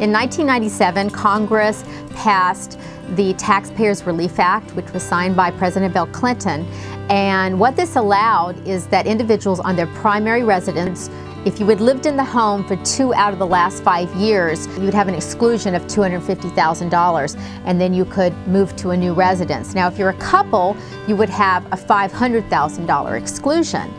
In 1997, Congress passed the Taxpayers Relief Act, which was signed by President Bill Clinton. And what this allowed is that individuals on their primary residence if you had lived in the home for two out of the last five years, you would have an exclusion of $250,000 and then you could move to a new residence. Now, if you're a couple, you would have a $500,000 exclusion.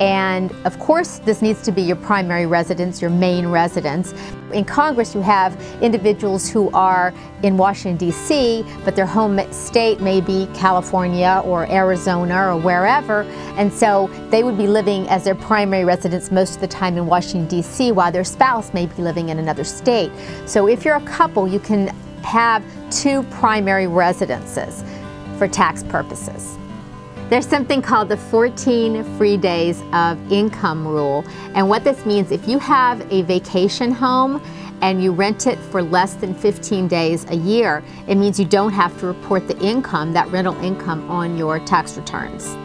And of course, this needs to be your primary residence, your main residence. In Congress, you have individuals who are in Washington, D.C., but their home state may be California or Arizona or wherever. And so they would be living as their primary residence most of the time in Washington, D.C., while their spouse may be living in another state. So if you're a couple, you can have two primary residences for tax purposes. There's something called the 14 free days of income rule. And what this means, if you have a vacation home and you rent it for less than 15 days a year, it means you don't have to report the income, that rental income, on your tax returns.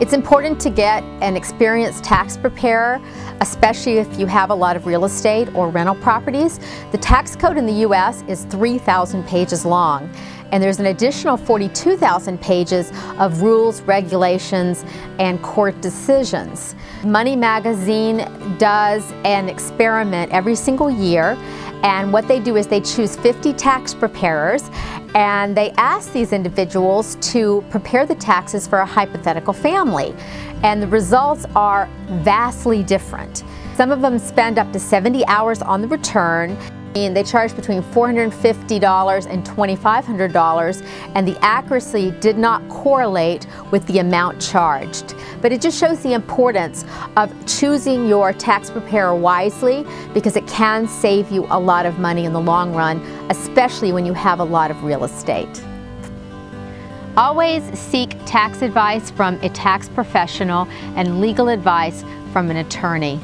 It's important to get an experienced tax preparer, especially if you have a lot of real estate or rental properties. The tax code in the U.S. is 3,000 pages long and there's an additional 42,000 pages of rules, regulations, and court decisions. Money Magazine does an experiment every single year and what they do is they choose 50 tax preparers and they asked these individuals to prepare the taxes for a hypothetical family. And the results are vastly different. Some of them spend up to 70 hours on the return. They charged between $450 and $2,500 and the accuracy did not correlate with the amount charged. But it just shows the importance of choosing your tax preparer wisely because it can save you a lot of money in the long run, especially when you have a lot of real estate. Always seek tax advice from a tax professional and legal advice from an attorney.